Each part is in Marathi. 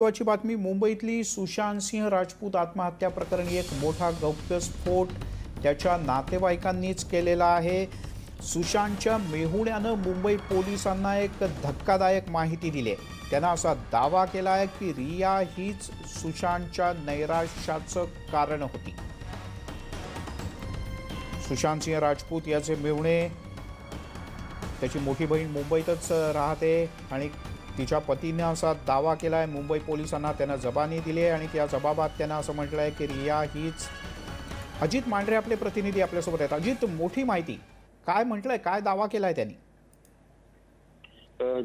महत्वाची बातमी मुंबईतली सुशांत सिंह राजपूत आत्महत्या प्रकरणी एक मोठा गौप्यस्फोट त्याच्या नातेवाईकांनीच केलेला आहे. सुशांतच्या मेहुण्यानं मुंबई पोलिसांना एक धक्कादायक माहिती दिली आहे. त्यानं असा दावा केला आहे की रिया हीच सुशांतच्या नैराश्याचं कारण होती. सुशांत सिंह राजपूत याचे मेहुणे त्याची मोठी बहीण मुंबईतच राहते आणि तिच्या पतीने असा दावा केला आहे मुंबई पोलिसांना त्यांना जबानी दिली आहे आणि त्या जबाबात त्यांना असं म्हटलं आहे की रिया हीच अजित मांढरे आपले प्रतिनिधी आपल्यासोबत आहेत. अजित मोठी माहिती. काय म्हटलंय? काय दावा केलाय त्यांनी?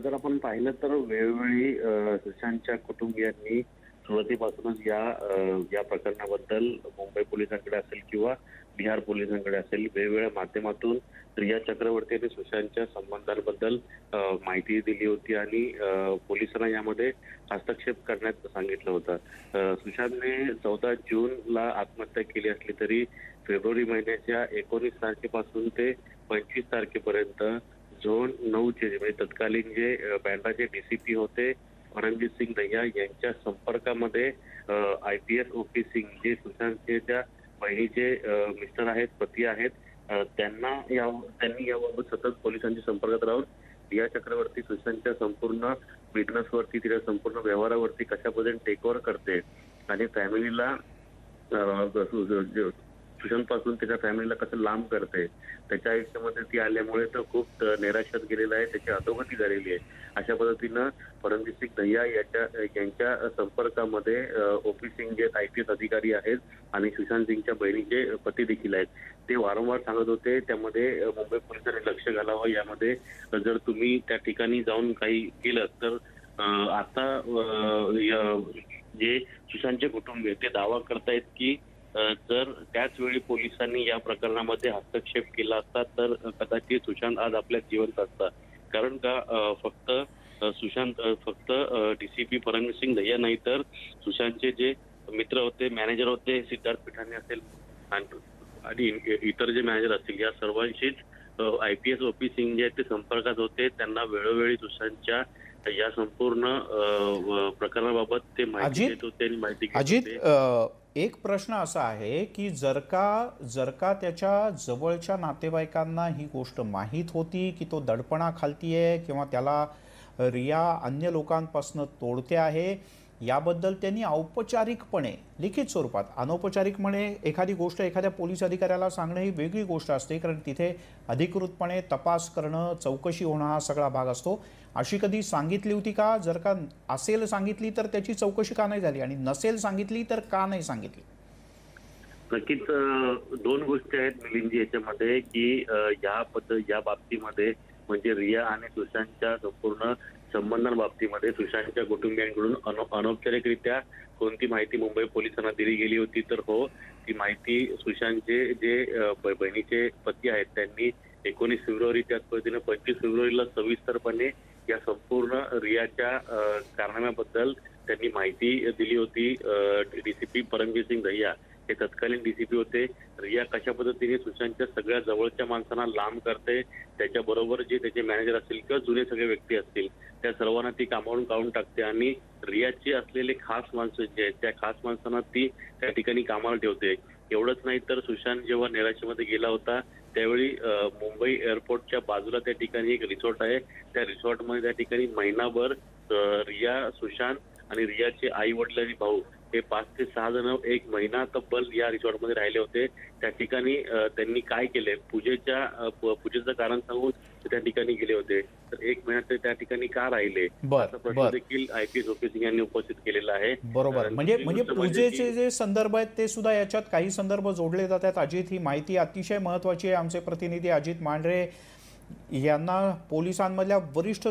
जर आपण पाहिलं तर वेळोवेळी सुशांतच्या कुटुंबियांनी सुरुवातीपासूनच या या प्रकरणाबद्दल मुंबई पोलिसांकडे असेल किंवा बिहार पोलिसांकडे असेल वेगवेगळ्या माध्यमातून रिया चक्रवर्ती आणि सुशांतच्या संबंधांबद्दल माहिती दिली होती आणि पोलिसांना यामध्ये हस्तक्षेप करण्यात सांगितलं होतं. सुशांतने चौदा जूनला आत्महत्या केली असली तरी फेब्रुवारी महिन्याच्या एकोणीस तारखेपासून ते पंचवीस तारखेपर्यंत झोन नऊचे म्हणजे तत्कालीन जे बँडाचे डीसीपी होते परमजीत सिंग दह्या यांच्या संपर्कामध्ये I P S O P Singh जे सुशांतचे त्या बहिणीचे मिस्टर आहेत पती आहेत त्यांना या त्यांनी याबाबत सतत पोलिसांच्या संपर्कात राहून रिया चक्रवर्ती सुशांतच्या संपूर्ण बिझनेसवरती तिच्या संपूर्ण व्यवहारावरती कशा पद्धतीने टेक ओव्हर करते आणि फॅमिलीला पासून त्याच्या फॅमिलीला कसं लांब करते त्याच्या आयुष्यामध्ये ती आल्यामुळे तो खूप निराशात गेलेला आहे त्याची अधोगती झालेली आहे. अशा पद्धतीनं फडणवीस सिंग दह्या याच्या यांच्या संपर्कामध्ये ओपी सिंग जे आय पी एस अधिकारी आहेत आणि सुशांत सिंगच्या बहिणीचे पती देखील आहेत. ते वारंवार सांगत होते त्यामध्ये मुंबई पोलिसांनी लक्ष घालावं यामध्ये जर तुम्ही त्या ठिकाणी जाऊन काही केलं तर आता जे सुशांतचे कुटुंबीय ते दावा करतायत की जर त्याच वेळी पोलिसांनी या प्रकरणामध्ये हस्तक्षेप केला असता तर कदाचित सुशांत आज आपल्या जिवंत असता कारण का फक्त सुशांत फक्त डीसीपी परमवीर सिंग दह्या नाही तर सुशांतचे जे मित्र होते मॅनेजर होते सिद्धार्थ पिठाने असेल आणि इतर जे मॅनेजर असतील या सर्वांशीच I P S O P Singh जे आहेत ते संपर्कात होते. त्यांना वेळोवेळी सुशांतच्या या संपूर्ण प्रकरणाबाबत ते माहिती देत होते आणि माहिती घेत होते. एक प्रश्न असा आहे की जर का जर का त्याच्या जवळच्या नातेवाईकांना ही गोष्ट माहीत होती की तो दडपणा खालती आहे किंवा त्याला रिया अन्य लोकांपासून तोडते आहे याबद्दल त्यांनी औपचारिकपणे लिखित स्वरूपात अनौपचारिकपणे एखादी गोष्ट एखाद्या पोलीस अधिकाऱ्याला सांगणं ही वेगळी गोष्ट असते कारण तिथे अधिकृतपणे तपास करणं चौकशी होणं हा सगळा भाग असतो. अशी कधी सांगितली होती का? जर का असेल सांगितली तर त्याची चौकशी का नाही झाली? आणि नसेल सांगितली तर का नाही सांगितली? नक्कीच दोन गोष्टी आहेत मिलिंदजी याच्यामध्ये की या पद या बाबतीमध्ये म्हणजे रिया आणि सुशांतच्या संपूर्ण संबंधांबाबतीमध्ये सुशांतच्या कुटुंबियांकडून अनौ- अनौपचारिकरित्या कोणती माहिती मुंबई पोलिसांना दिली गेली होती? तर हो ती माहिती सुशांतचे जे बहिणीचे पती आहेत त्यांनी एकोणीस फेब्रुवारी त्याच पद्धतीने पंचवीस फेब्रुवारीला सविस्तरपणे या संपूर्ण रियाच्या अ, कारनाम्याबद्दल त्यांनी माहिती दिली होती डीसीपी परमजीत सिंग दहिया. हे तत्कालीन डीसीपी होते. रिया कशा पद्धतीने सुशांतच्या सगळ्या जवळच्या माणसांना लांब करते त्याच्याबरोबर जे त्याचे मॅनेजर असतील किंवा जुने सगळे व्यक्ती असतील त्या सर्वांना ती कामावरून काढून टाकते आणि रियाचे असलेले खास माणसं जे आहेत त्या खास माणसांना ती त्या ठिकाणी कामाला ठेवते. एवढंच नाही तर सुशांत जेव्हा निराशेमध्ये गेला होता त्यावेळी मुंबई एअरपोर्टच्या बाजूला त्या ठिकाणी एक रिसॉर्ट आहे. त्या रिसॉर्टमध्ये त्या ठिकाणी महिनाभर रिया सुशांत आणि रियाचे आई वडील आणि भाऊ हे पाच ते सहा जण एक महिना तब्बल या रिसॉर्टमध्ये राहिले होते. त्या ठिकाणी त्यांनी काय केले? पूजेच्या पूजेचं कारण सांगून ते त्या ठिकाणी गेले होते. तर एक महिना ते त्या ठिकाणी का राहिले? बर असा प्रश्न बर. देखील I P S O P Singh यांनी उपस्थित केलेला आहे. बरोबर. म्हणजे म्हणजे पूजेचे जे संदर्भ आहेत ते सुद्धा याच्यात काही संदर्भ जोडले जातात. अजित ही माहिती अतिशय महत्वाची आहे. आमचे प्रतिनिधी अजित मांढरे यांना पोलिसांमधल्या वरिष्ठ